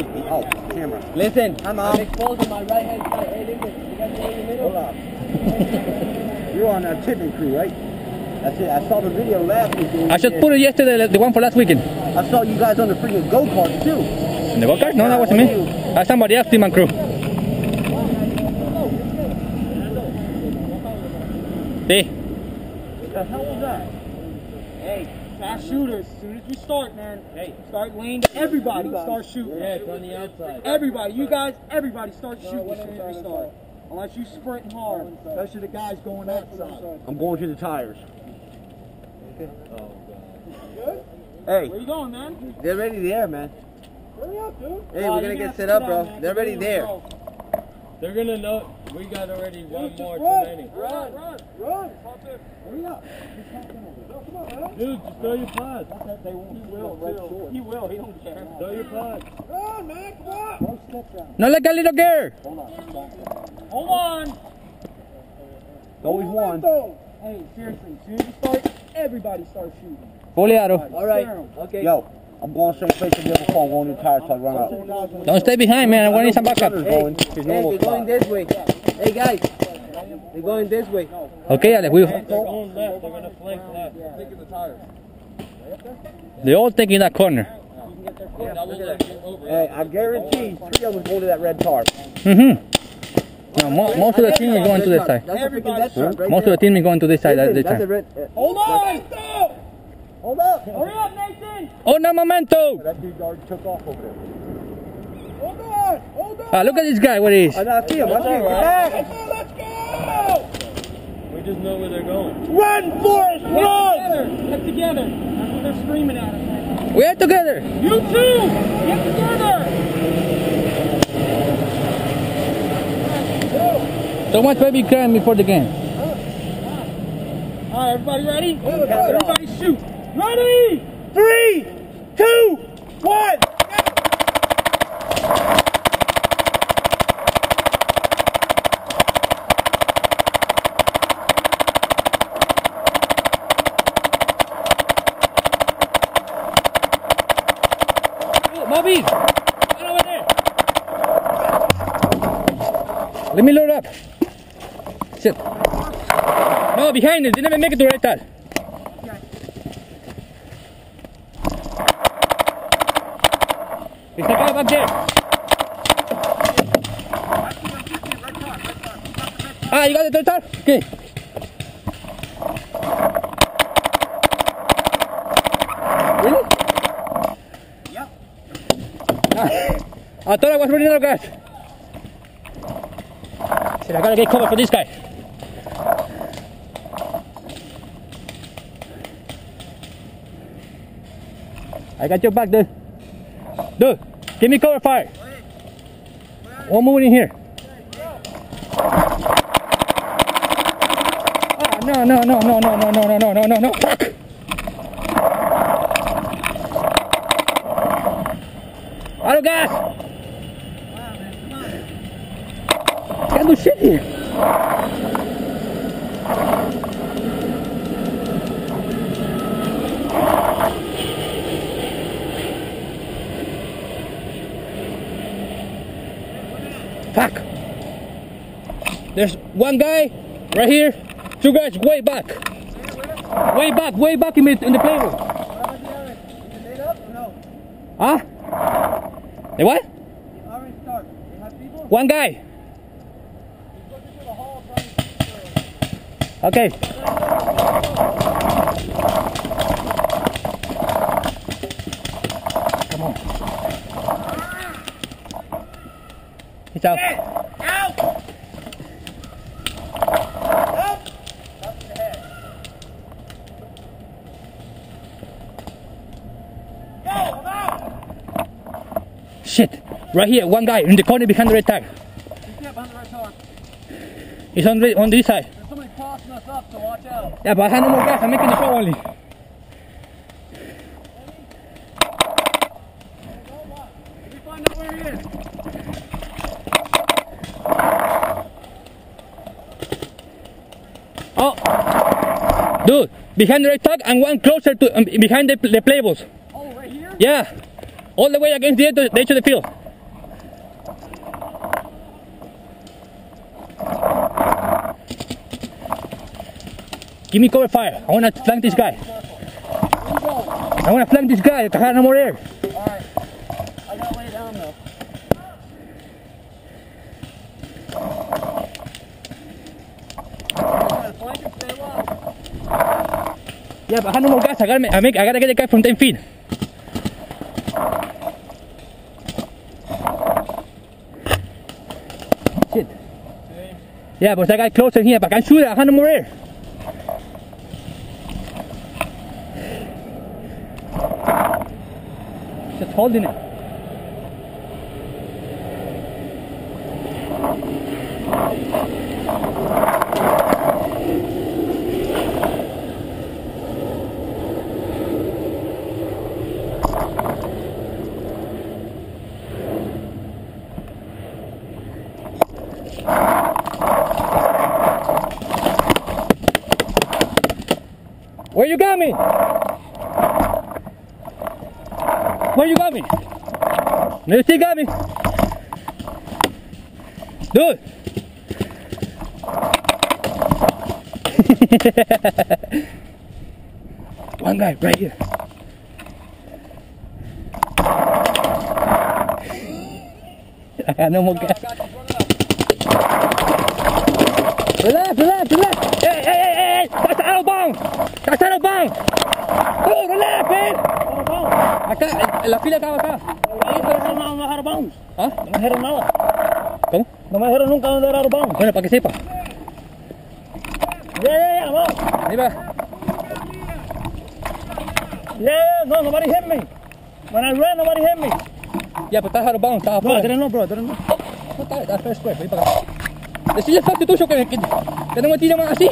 Oh, camera. Listen, Hi, Mom. I'm exposing my right hand side. Hey, listen, you guys go in the middle? Hold up. You're on a Tippmann crew, right? That's it. I saw the video last week. I just put it yesterday, the one for last weekend. I saw you guys on the freaking go kart too. In the go-kart? No, that wasn't me. That's somebody else, team and crew. See? What the hell was that? Hey, fast shooters. As soon as we start, man. Hey, start laying to everybody. Start shooting. Yeah, on the outside. Everybody, you guys, everybody start shooting as soon as we start. Unless you sprinting hard, especially the guys going outside. I'm going to the tires. Where oh, Hey, Where you going, man? they're already there, man. Hurry up, dude. Hey, Oh, we're gonna get set up, bro. man, They're already we there. don't. They're gonna know we got already one Just more too run. Run, run, run. Hurry up. Come on, man. Dude, just throw your pod. They won't. He will. too. He will. He don't care. Throw your pod. Run, man. Come on. Throw steps down. No like a little girl. Hold on. Hold on. Always one. Hey, seriously, as soon as you start, everybody starts shooting. Bolearo. All right. Okay. Yo, I'm going same place as the other phone, going to the tires till I run out. Don't stay behind, man. I'm going to need some backup. Brother's going, Hey, normal they're going this way. Hey guys, they're going this way. Okay, Alex. We, They're going left. They're gonna flank left. they all taking that corner. Double. Hey, I guarantee three of them going to that red car. Mm-hmm. No, mo- most of the team is going to this side. That's a freaking death trap right Most of the team is going to this side at Listen, this time. uh, Hold on. Hold up. Hurry up, Nathan. Oh, momento! That dude already took off over there. Hold on. Hold on. Ah, look at this guy, what he is. I I see him. I see him. Get back. Let's go. Let's go. We just know where they're going. Run, Forrest, Get run! together. Get together. That's what they're screaming at us. man. We are together. You too. Get together. So much baby crying before the game. All right, everybody ready? Everybody shoot. Ready? Three, two, one. Over there. Let me load up. Sit. No, behind it. Never make it to right side. It's there. Ah, you got the third? Okay. I thought I was running out of gas. Shit, I gotta get cover for this guy. I got your back, dude. Dude, give me cover fire. One more in here. Ah, no, no, no, no, no, no, no, no, no, no, no, no. Fuck. Of gas! Can't do shit here. Fuck. There's one guy right here, two guys way back. Way back, way back in the, in the playroom. Huh? The what? One guy. Okay. Come on. He's out. Shit. Right here, one guy in the corner behind the red tag. Get behind the red car. He's on, the, on this side. There's somebody crossing us up, so watch out. Yeah, but I have no more gas. I'm making the show only. Let me find out where he is. Oh. Dude, behind the red tag and one closer to um, behind the, the playables. Oh, right here? Yeah. All the way against the edge, the edge of the field. Give me cover fire. I wanna flank this guy. I wanna flank this guy. I have no more air. Alright. I gotta lay down though. Yeah, but I have no more gas. I gotta, I, make, I gotta get the guy from 10 feet. Shit. Yeah, but that guy closer here, but I can't shoot it. I have no more air. Just holding it. Where you got me? Where you got me? You still got me? Dude. One guy right here. I got no more gas. Relax, relax, relax. Hey, hey, hey, hey, hey. That's out of bounds. That's out of bounds. Oh, relax, man. Acá, en la fila acá, acá. Ahí, pero no, no, no es out of bounds. ¿Ah? No me dijeron nada. ¿Cómo? No me dijeron nunca dónde era out of bounds. Bueno, para que sepa. Yeah, yeah, yeah, vamos. Ahí va. Yeah, yeah, no, nobody hit me. When I ran, nobody hit me. Ya, pues estás out of bounds, estás No, afuera. didn't know, bro, didn't know. No, está, está fair square, ven para acá. Decirle al socio tuyo que, que, que no me tire más así.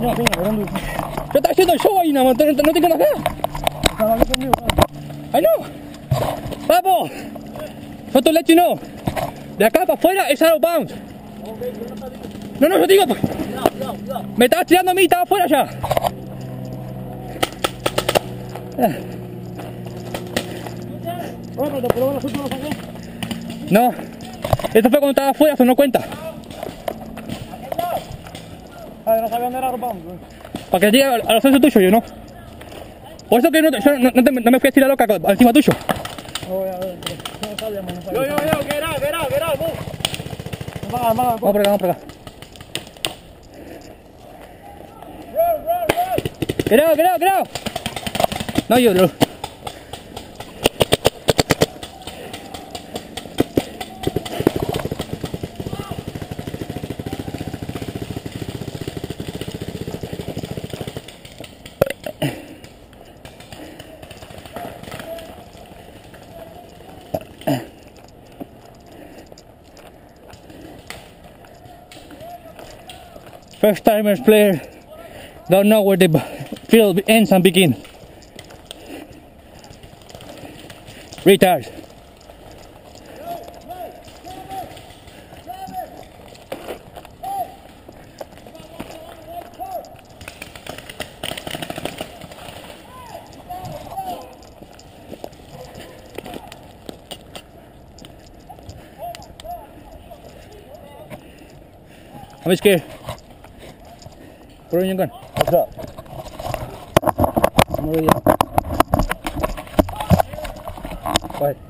No, sí, no, didn't do. Yo estaba haciendo el show ahí, no, no conmigo, bro. I know. Papo. So to let you know. De acá para afuera es out of bounds. No, no, yo digo. Me estabas tirando a mí, estaba afuera ya. Te. No. Esto fue cuando estaba afuera, eso no cuenta. Ay, no sabía dónde era Para que le diga a los socios tuyos, yo no. Por eso que no, yo no, no te- no me fui a tirar loca encima tuyo. Ya, ya, ya. No sabía, no sabía. Yo, yo, yo, out, get out, get out, move. Vamos, vamos, por acá, vamos por acá. Get out, get out, get out. No, you, bro. First timers player don't know where the field ends and begins. Retard. I'm scared. Put on your gun. What's up? I'm. Go ahead.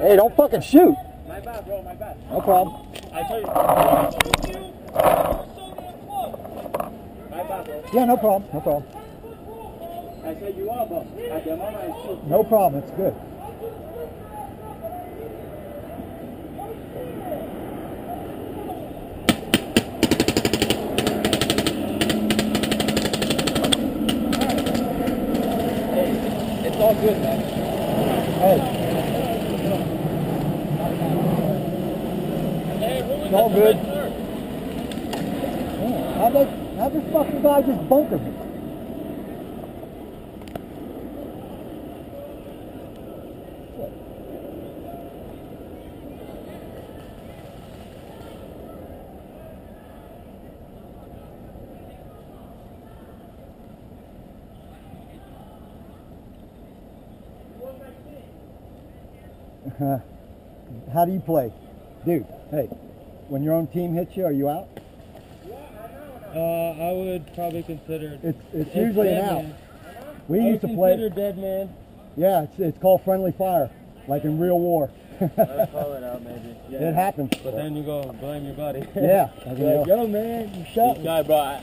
Hey, don't fucking shoot. My bad, bro, my bad. No problem. Um, I tell you. My bad, bro. Yeah, no problem. No problem. I said you are, but at the moment I shoot. No problem. It's good. It's all good, man. Hey, Hey, who was It's all good. red how'd, they, how'd this fucking guy just bunker me? How do you play? Dude, hey, when your own team hits you, are you out? Uh, I would probably consider it. It's, it's It's usually an out. man. We I used to play. consider dead man. Yeah, it's, it's called friendly fire, like in real war. I'd call it out maybe. Yeah. It happens. But then you go blame your buddy. Yeah, I Like, know. yo, man, you shot This me. guy, bro.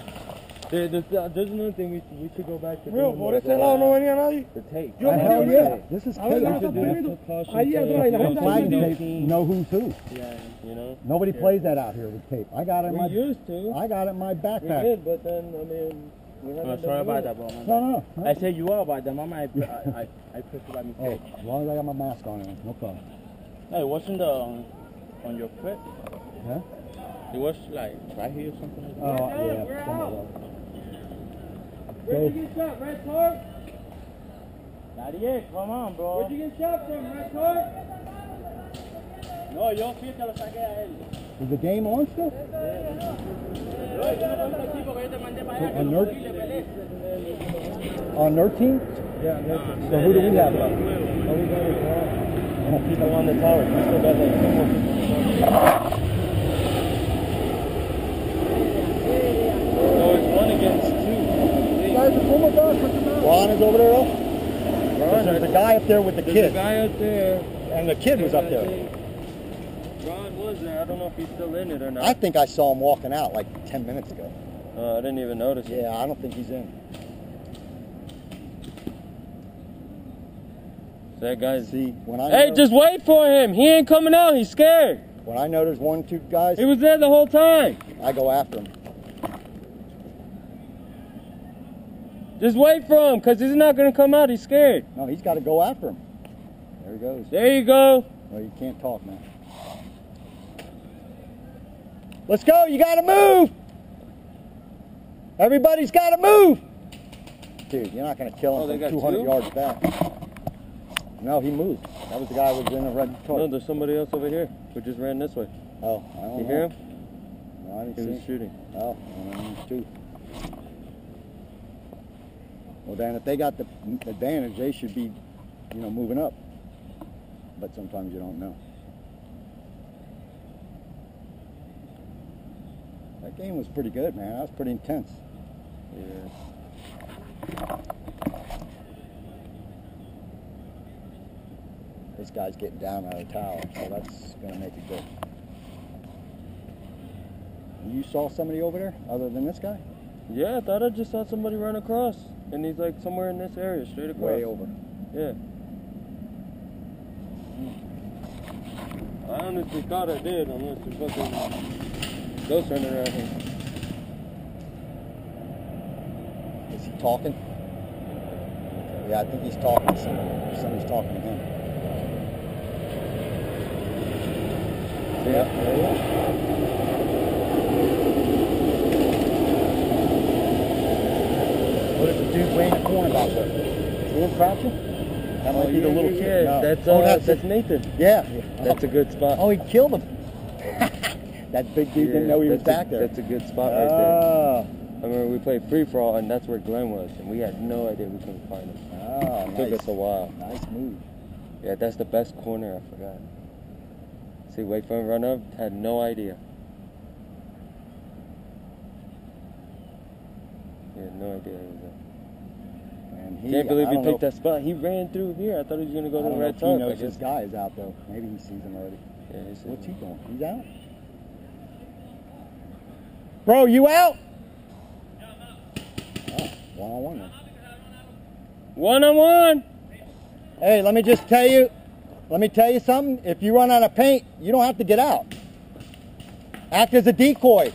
I, there, there's, uh, there's another thing we, we should go back to. Real, por more, este lado no venía nadie. The tape. Yo Ah, me hell dio yeah. miedo. This is A ver, tape. ¿dónde está do perdido? the caution Ahí tape. atrás, la gente Flag no tape, know who's who. Yeah, you know. Nobody Yeah. plays that out here with tape. I got it in We my used to. I got it in my backpack. We did, but then I mean. We haven't No, done sorry about that, bro. my No, no, no. I said you are, but the moment I, I, I, I pressed it by Oh, as long as I got my mask on, no problem. Hey, what's in the on, on your foot? Huh? It was like right here or something like that. Oh, yeah. something like that. Where'd you get shot, Red Tart? Not yet, come on, bro. Where'd you get shot from, Red Tart? No, yo fui te lo saqué a él. Is the game on still? No, yo no conozco el tipo que yo te mandé para allá. que On lo Nerd? cogí y le peleé. On their team? Yeah, So who do we have left? Oh, People on the tower. We still got like two more people. No, it's one against two. Guys, oh my God, put them out. Ron is over there though? Ron, There's a guy up there with the There's kid. a guy up there. And the kid was up there. Ron was there. I don't know if he's still in it or not. I think I saw him walking out like 10 minutes ago. Uh, I didn't even notice. Yeah, I don't think he's in. That guy's. See, when I Hey, just wait for him. He ain't coming out. He's scared. when I know there's one, two guys, He was there the whole time. I go after him. Just wait for him, cause he's not gonna come out. He's scared. No, he's got to go after him. There he goes. There you go. No, you can't talk now. Let's go. You got to move. Everybody's got to move. Dude, you're not going to kill Oh, him they from 200 two? yards back. No, he moved. That was the guy who was in the red No, there's somebody else over here who just ran this way. Oh, I don't You know. hear him? No, I didn't He see was him. shooting. Oh, well, then he's two. Well, then if they got the advantage, they should be, you know, moving up. But sometimes you don't know. That game was pretty good, man. That was pretty intense. Yeah. This guy's getting down out of the tower, so that's going to make it good. You saw somebody over there other than this guy? Yeah, I thought I just saw somebody run across, and he's like somewhere in this area, straight across. Way over. Yeah. I honestly thought I did, unless there's fucking ghost running around here. Is he talking? Yeah, I think he's talking to somebody. Somebody's talking to him. Yeah, there he is. What is the dude in the corner back there? Him crouching? That might be the little yeah, kid. No. That's, oh, uh, that's, that's. Nathan. Yeah. That's a good spot. Oh, he killed him. that big dude didn't know he was that's a- back there. That's a good spot right there. Ah, I remember we played free for all, and that's where Glenn was, and we had no idea we couldn't find him. ah, It took nice. us a while. Nice move. Yeah, that's the best corner. I forgot. See, wait for him run up. Had no idea. He had no idea he was there. And He, Can't believe he picked know- that spot. He ran through here. I thought he was gonna go to the red if he top. Knows his guy is out though. Maybe he sees him already. Yeah, he's What's he doing? He's out. Bro, you out? Oh, one on one. then. One on one. Hey, let me just tell you, let me tell you something. If you run out of paint, you don't have to get out. Act as a decoy.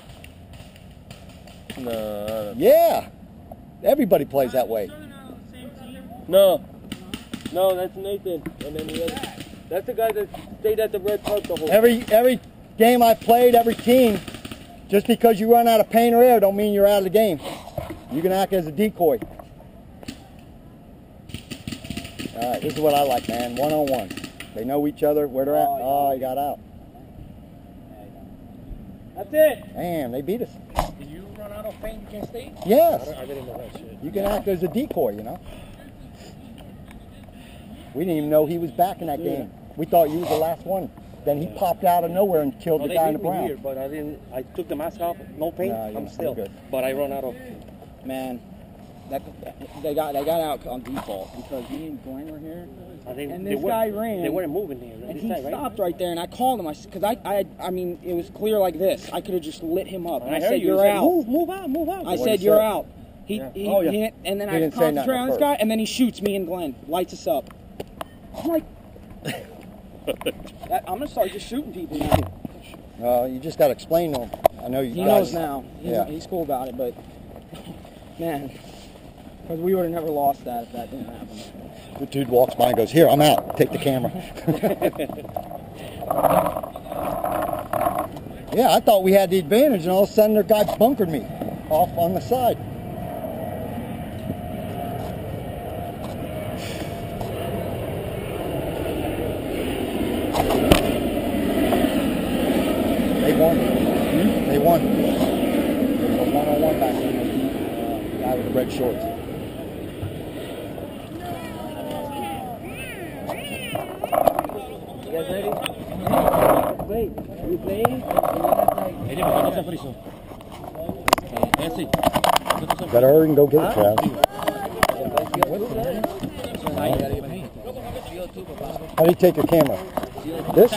No, Yeah. Everybody plays that way. No, no. That's Nathan. And then the other. That's the guy that stayed at the red park the whole. Every every game I played, every team, just because you run out of paint or air don't mean you're out of the game. You can act as a decoy. All right, this is what I like, man. One on one. They know each other, where they're at. Oh, oh, he got out. That's it. Damn, they beat us. Did you run out of paint? You can't stay? Yes. I didn't know that shit. You can act as a decoy, you know. We didn't even know he was back in that Yeah. game. We thought you was the last one. Then he popped out of nowhere and killed No, the guy in the brown. here, but I didn't. I took the mask off. No pain. Nah, yeah, I'm still. you're good. But I run out of. Man, that they got they got out on default because me and Glenn were here, I think and this weren't- guy ran. They weren't moving here. and he side, right? stopped right there, and I called him. I because I, I I mean it was clear like this. I could have just lit him up, and I, heard said you. you're out. Move, move out, move out. I said you're say? out. He, Yeah. he, Oh, yeah. he- and then He I didn't say concentrate on this guy, and then he shoots me and Glenn, lights us up. I'm like, I'm gonna start just shooting people now. Uh, you just got to explain to him. I know you He guys- knows now. He's, Yeah. he's cool about it, but man, because we would have never lost that if that didn't happen. The dude walks by and goes, "Here, I'm out. Take the camera." yeah, I thought we had the advantage, and all of a sudden their guy bunkered me off on the side. They won. They won. There was a one-on-one back then. Uh, guy with the red shorts. You guys ready? Wait, you playing? Better hurry and go get it, Trav. How do you take your camera? This?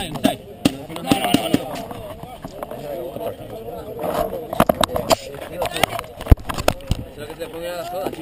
Será que te pongan las todas,